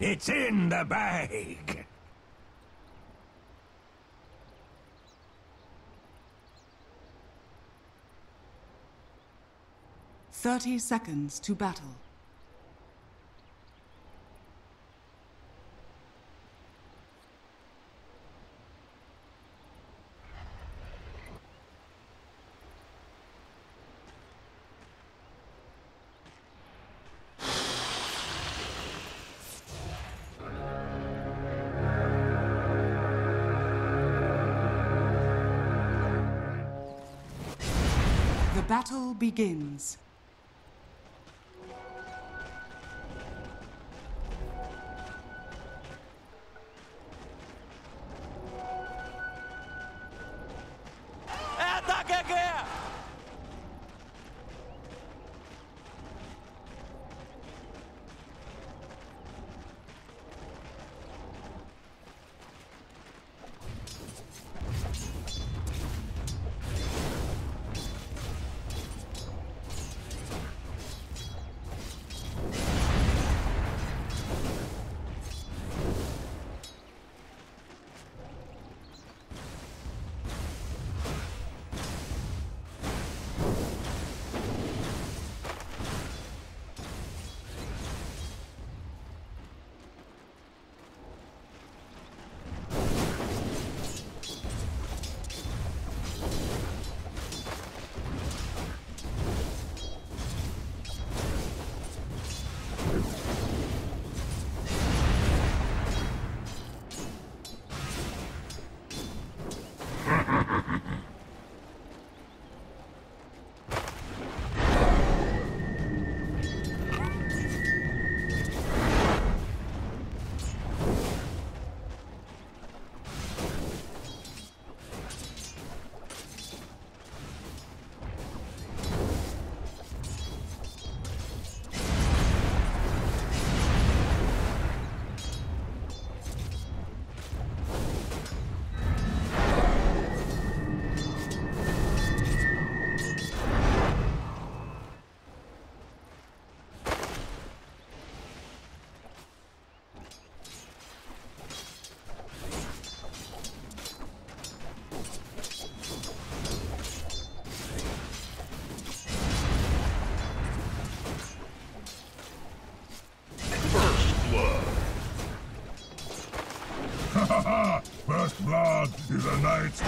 It's in the bag. Thirty seconds to battle. Battle begins. Blood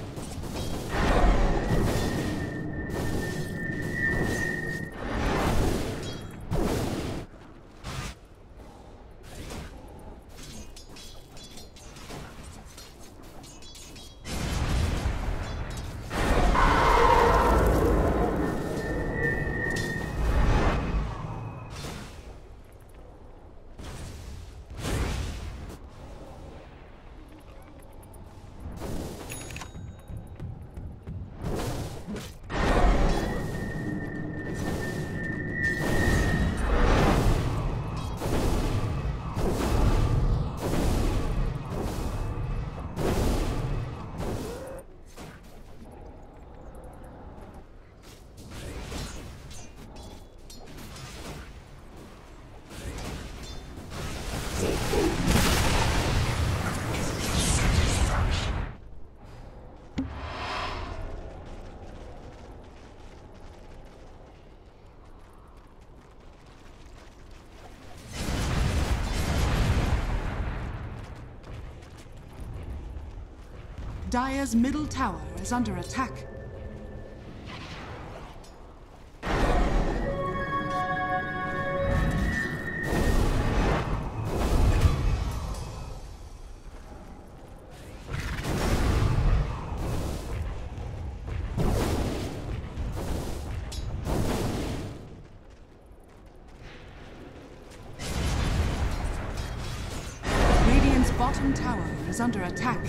Dire's middle tower is under attack. Bottom tower is under attack.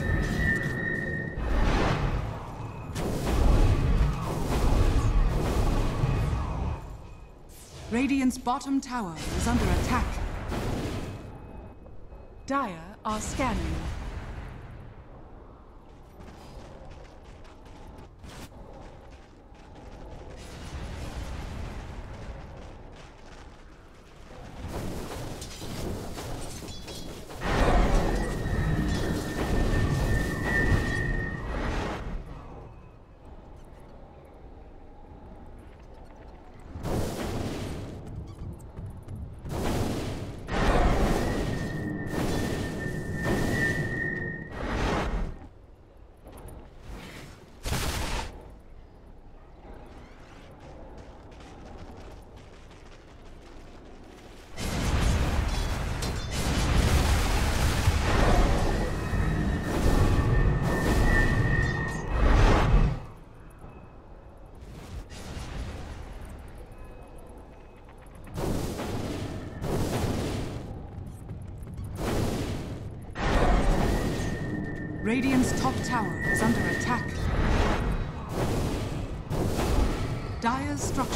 Radiant's bottom tower is under attack. Dire are scanning. Radiant's top tower is under attack. Dire's structures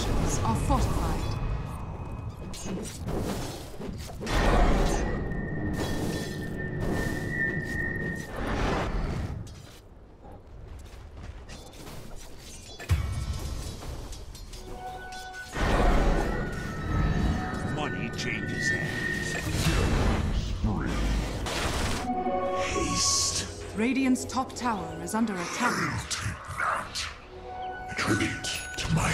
Radiant's top tower is under attack. To my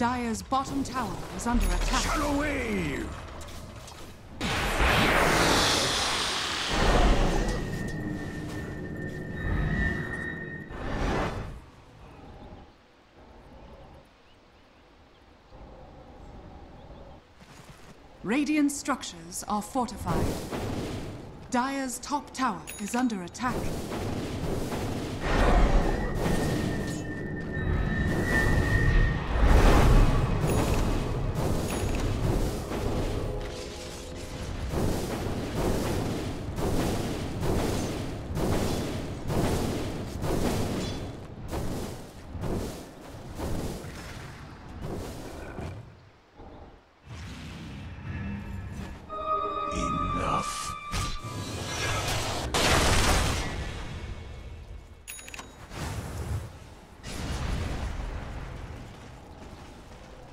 Dire's bottom tower is under attack. Shadow wave! Radiant structures are fortified. Dire's top tower is under attack.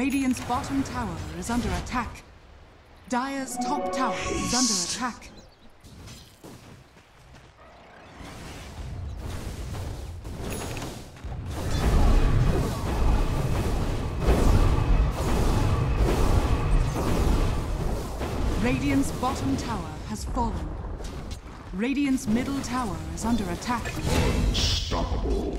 Radiant's bottom tower is under attack. Dire's top tower is under attack. Radiant's bottom tower has fallen. Radiant's middle tower is under attack. Unstoppable.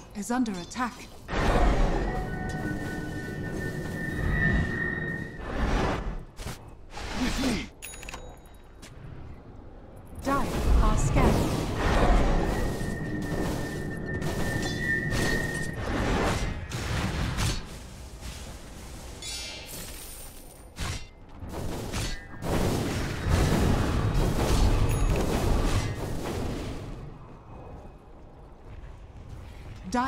is under attack.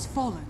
Has fallen.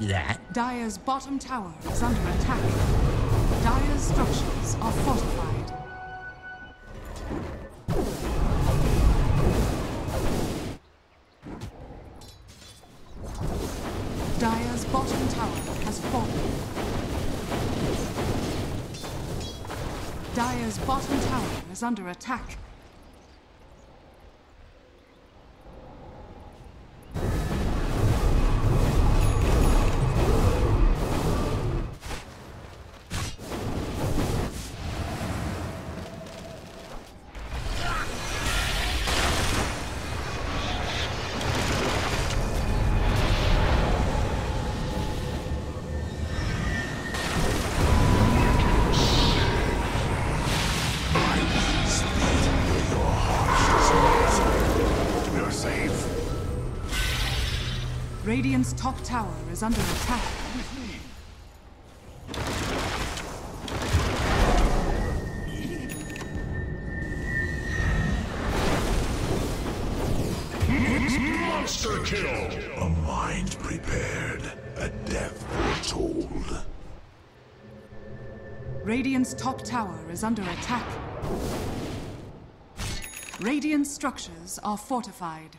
That. Dire's bottom tower is under attack. Dire's structures are fortified. Dire's bottom tower has fallen. Dire's bottom tower is under attack. Top tower is under attack. Monster kill! A mind prepared, a death foretold. Radiant's top tower is under attack. Radiant structures are fortified.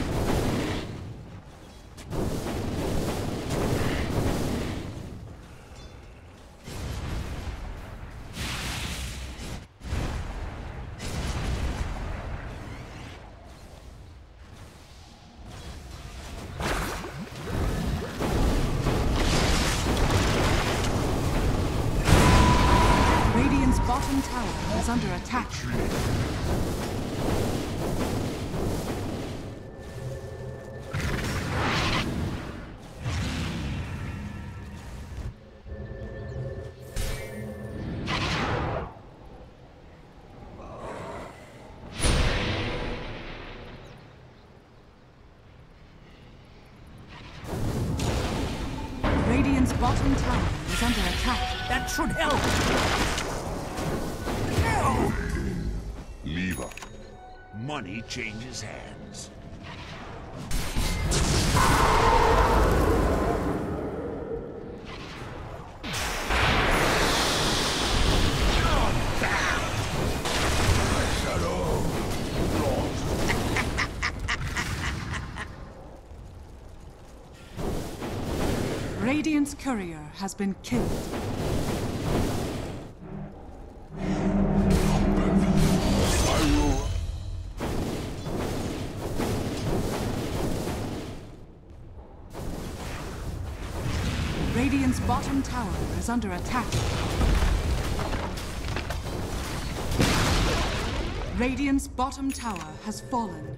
Under attack. That should help. Lever. Money changes hands. Has been killed. Radiant's bottom tower is under attack. Radiant's bottom tower has fallen.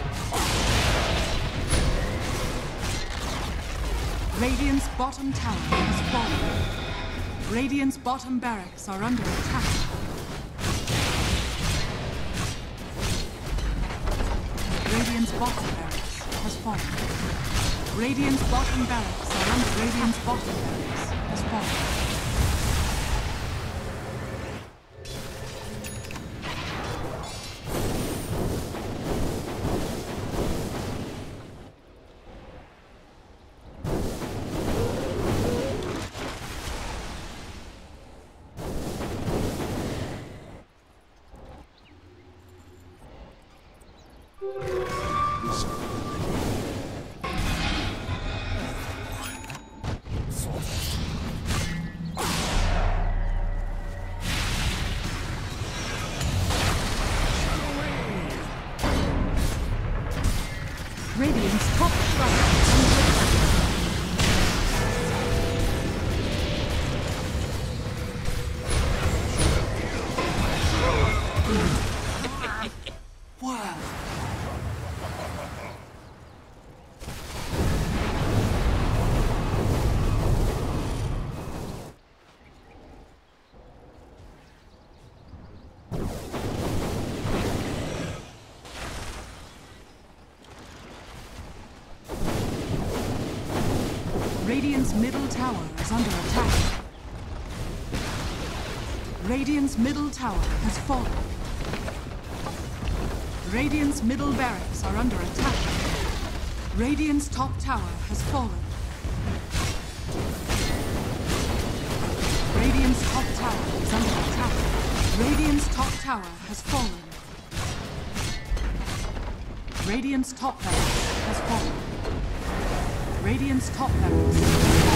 Radiant's bottom tower has fallen. Radiant's bottom barracks are under attack. Radiant's bottom barracks has fallen. Radiant's bottom barracks are under Radiant's bottom barracks has fallen. Radiant's middle tower is under attack. Radiant's middle tower has fallen. Radiant's middle barracks are under attack. Radiant's top tower has fallen. Radiant's top tower is under attack. Radiant's top tower has fallen. Radiant's top barracks has fallen. Radiant's top barracks.